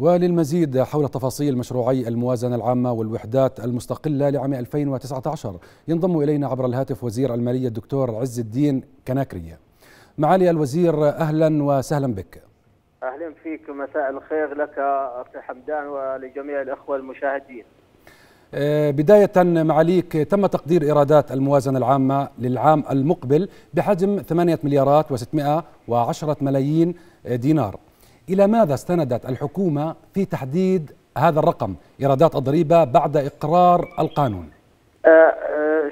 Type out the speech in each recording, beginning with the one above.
وللمزيد حول تفاصيل مشروعي الموازنة العامة والوحدات المستقلة لعام 2019 ينضم إلينا عبر الهاتف وزير المالية الدكتور عز الدين كناكرية معالي الوزير أهلا وسهلا بك. أهلا فيك مساء الخير لك أخي حمدان ولجميع الأخوة المشاهدين. بداية معاليك تم تقدير إيرادات الموازنة العامة للعام المقبل بحجم 8 مليارات و610 ملايين دينار. إلى ماذا استندت الحكومة في تحديد هذا الرقم؟ إيرادات الضريبة بعد إقرار القانون.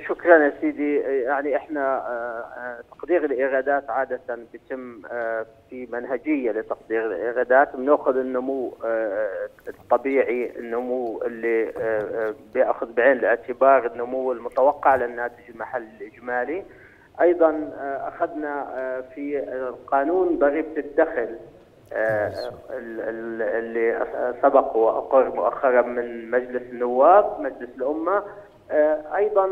شكرا يا سيدي. يعني إحنا تقدير الإيرادات عادة بيتم في منهجية لتقدير الإيرادات. بنأخذ النمو الطبيعي النمو اللي بيأخذ بعين الاعتبار النمو المتوقع للناتج المحلي الإجمالي. أيضا أخذنا في قانون ضريبة الدخل اللي سبق واقر مؤخرا من مجلس النواب مجلس الأمة أيضا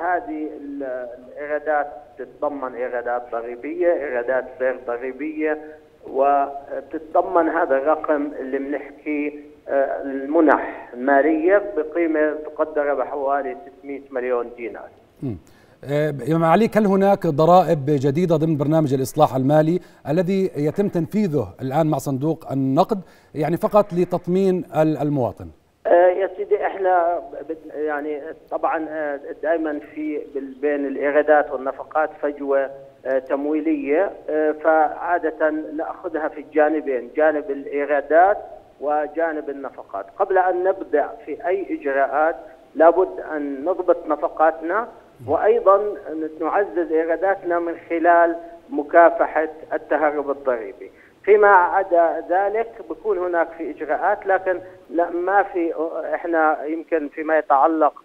هذه الإيرادات تتضمن إيرادات ضريبية، إيرادات غير ضريبية وتتضمن هذا الرقم اللي بنحكي المنح الماليه بقيمة تقدر بحوالي 600 مليون دينار. معاليك هل هناك ضرائب جديدة ضمن برنامج الإصلاح المالي الذي يتم تنفيذه الآن مع صندوق النقد يعني فقط لتطمين المواطن؟ يا سيدي إحنا يعني طبعا دائما في بين الايرادات والنفقات فجوة تمويلية فعادة نأخذها في الجانبين جانب الايرادات وجانب النفقات قبل أن نبدأ في أي إجراءات لابد أن نضبط نفقاتنا وأيضا نعزز ايراداتنا من خلال مكافحة التهرب الضريبي فيما عدا ذلك بكون هناك في إجراءات لكن لا ما في إحنا يمكن فيما يتعلق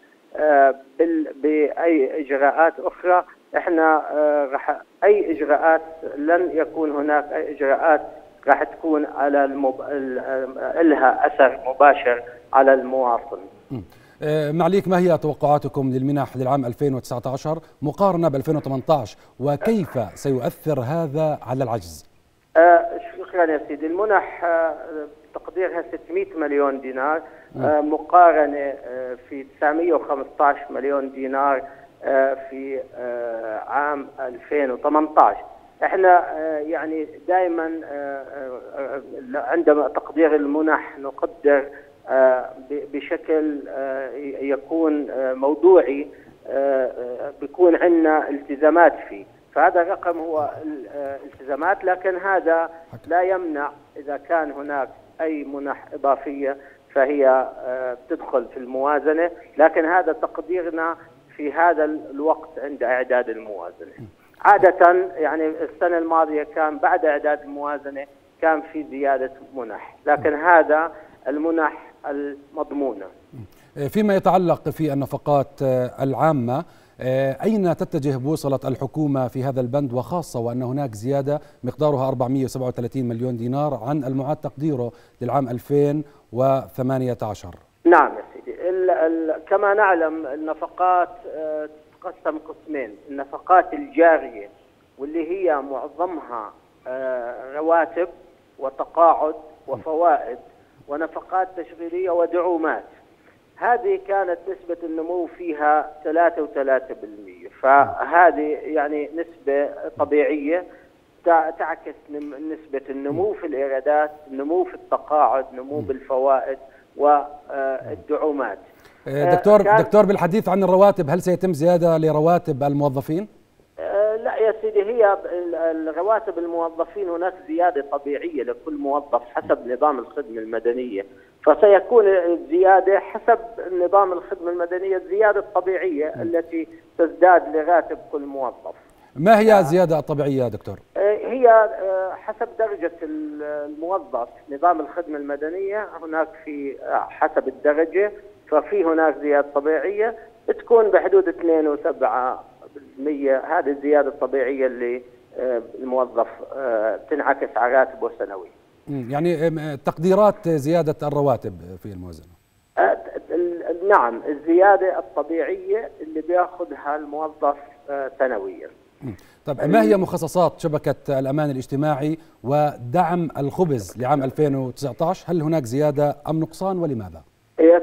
بأي إجراءات أخرى إحنا راح أي إجراءات لن يكون هناك أي إجراءات راح تكون على المب... لها أثر مباشر على المواطن. معليك ما هي توقعاتكم للمنح للعام 2019 مقارنة ب 2018 وكيف سيؤثر هذا على العجز؟ شكرا يا سيدي. المنح تقديرها 600 مليون دينار. مقارنة في 915 مليون دينار في عام 2018 إحنا يعني دائما عندما تقدير المنح نقدر بشكل يكون موضوعي بيكون عندنا التزامات فيه. فهذا الرقم هو الالتزامات لكن هذا لا يمنع إذا كان هناك أي منح إضافية فهي تدخل في الموازنة. لكن هذا تقديرنا في هذا الوقت عند إعداد الموازنة. عادة يعني السنة الماضية كان بعد إعداد الموازنة كان في زيادة منح. لكن هذا المنح المضمونة. فيما يتعلق في النفقات العامة أين تتجه بوصلة الحكومة في هذا البند؟ وخاصة وأن هناك زيادة مقدارها 437 مليون دينار عن المعاد تقديره للعام 2018 نعم يا سيدي. كما نعلم النفقات تتقسم قسمين. النفقات الجارية واللي هي معظمها رواتب وتقاعد وفوائد. ونفقات تشغيلية ودعومات هذه كانت نسبة النمو فيها 3.3% فهذه يعني نسبة طبيعية تعكس نسبة النمو في الإيرادات نمو في التقاعد نمو بالفوائد والدعومات دكتور دكتور بالحديث عن الرواتب هل سيتم زيادة لرواتب الموظفين؟ يا سيدي هي الرواتب الموظفين هناك زيادة طبيعية لكل موظف حسب نظام الخدمة المدنية فسيكون الزيادة حسب نظام الخدمة المدنية الزيادة الطبيعية م. التي تزداد لراتب كل موظف ما هي الزيادة الطبيعية دكتور؟ هي حسب درجة الموظف نظام الخدمة المدنية هناك في حسب الدرجة ففي هناك زيادة طبيعية تكون بحدود 2 و7 هذه الزيادة الطبيعية اللي الموظف تنعكس على راتبه سنويا يعني تقديرات زيادة الرواتب في الموازنة. نعم الزيادة الطبيعية اللي بياخذها الموظف سنويا. طيب ما هي مخصصات شبكة الأمان الاجتماعي ودعم الخبز لعام 2019 هل هناك زيادة أم نقصان ولماذا؟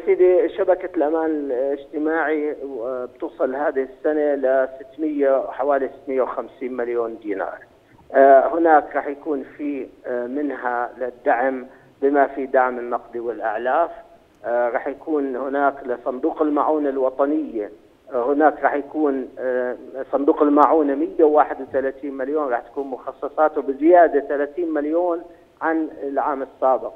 سيدي شبكة الأمان الاجتماعي بتوصل هذه السنة ل 600 حوالي 650 مليون دينار. آه، هناك راح يكون في آه، منها للدعم بما في دعم النقد والأعلاف. آه، راح يكون هناك لصندوق المعونة الوطنية. هناك راح يكون صندوق المعونة 131 مليون. راح تكون مخصصاته بزيادة 30 مليون عن العام السابق.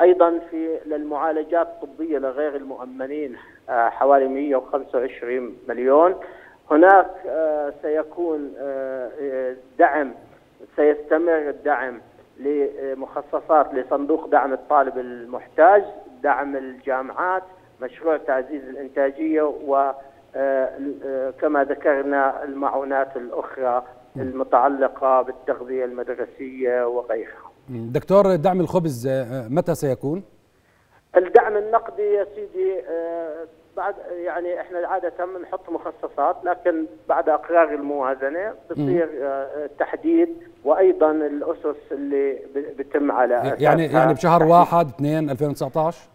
أيضا في للمعالجات الطبية لغير المؤمنين آه، حوالي 125 مليون. هناك آه، سيكون آه، دعم سيستمر الدعم لمخصصات لصندوق دعم الطالب المحتاج دعم الجامعات مشروع تعزيز الإنتاجية وكما ذكرنا المعونات الأخرى المتعلقة بالتغذية المدرسية وغيرها. دكتور دعم الخبز آه، متى سيكون؟ الدعم النقدي يا سيدي آه، بعد يعني إحنا عادة بنحط مخصصات لكن بعد أقرار الموازنة بصير آه، تحديد وأيضا الأسس اللي بتم على يعني يعني بشهر 1 2 2019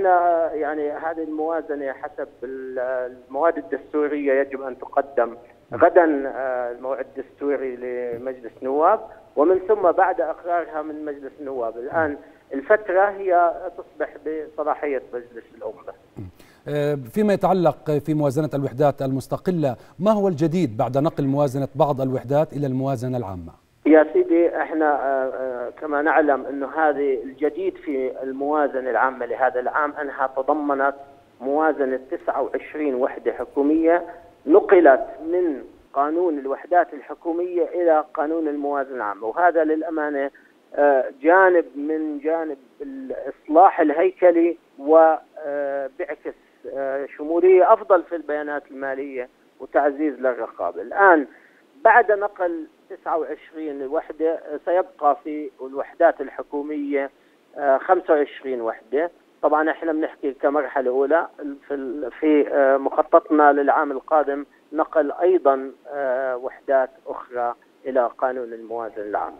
إحنا يعني هذه الموازنة حسب المواد الدستورية يجب أن تقدم. غدا الموعد الدستوري لمجلس نواب. ومن ثم بعد اقرارها من مجلس النواب الآن الفترة هي تصبح بصلاحية مجلس الأمة أه، فيما يتعلق في موازنة الوحدات المستقلة ما هو الجديد بعد نقل موازنة بعض الوحدات إلى الموازنة العامة؟ يا سيدي إحنا أه، أه، كما نعلم أنه هذه الجديد في الموازنة العامة لهذا العام أنها تضمنت موازنة 29 وحدة حكومية نقلت من قانون الوحدات الحكومية إلى قانون الموازنة العامة وهذا للأمانة آه، جانب من جانب الإصلاح الهيكلي وبعكس آه، شمولية أفضل في البيانات المالية وتعزيز للرقابة الآن بعد نقل 29 وحدة سيبقى في الوحدات الحكومية 25 آه، وحدة. طبعا إحنا بنحكي كمرحلة أولى في مخططنا للعام القادم نقل أيضا آه، وحدات أخرى إلى قانون الموازنة العام.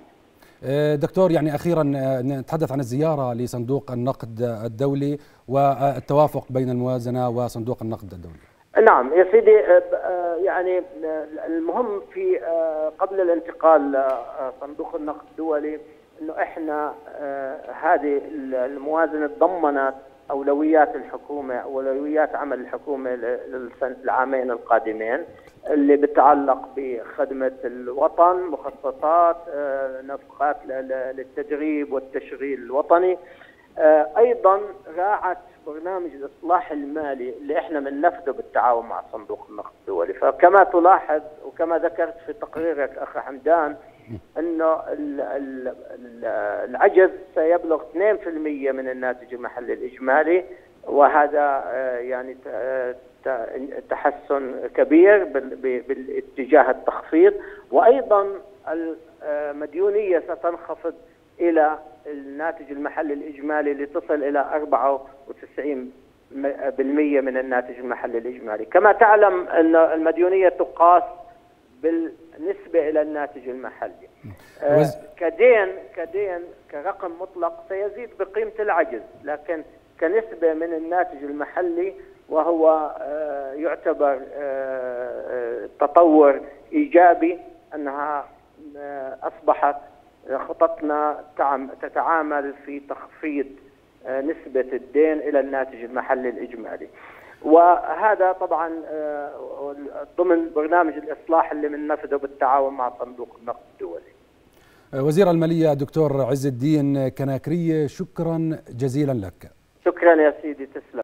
آه، دكتور يعني أخيرا آه، نتحدث عن الزيارة لصندوق النقد الدولي والتوافق بين الموازنة وصندوق النقد الدولي. نعم يا سيدي يعني المهم في قبل الانتقال لصندوق النقد الدولي إنه إحنا هذه الموازنة تضمنت أولويات الحكومة أولويات عمل الحكومة للعامين القادمين اللي بتعلق بخدمة الوطن مخصصات آه، نفقات للتدريب والتشغيل الوطني. آه، أيضا راعت برنامج الإصلاح المالي اللي إحنا بننفذه بالتعاون مع صندوق النقد الدولي. فكما تلاحظ وكما ذكرت في تقريرك أخ حمدان إنه العجز سيبلغ 2% من الناتج المحلي الإجمالي وهذا آه، يعني آه، تحسن كبير بالاتجاه التخفيض. وأيضا المديونيه ستنخفض إلى الناتج المحلي الإجمالي لتصل إلى 94 بالمية من الناتج المحلي الإجمالي. كما تعلم أن المديونية تقاس بالنسبة إلى الناتج المحلي. آه كدين كدين كرقم مطلق سيزيد بقيمة العجز لكن كنسبة من الناتج المحلي وهو آه يعتبر آه تطور إيجابي أنها أصبحت خططنا تتعامل في تخفيض نسبة الدين إلى الناتج المحلي الإجمالي. وهذا طبعا آه، ضمن برنامج الإصلاح اللي بننفذه بالتعاون مع صندوق النقد الدولي. آه، وزير المالية دكتور عز الدين كناكرية شكرا جزيلا لك. شكرا يا سيدي تسلم.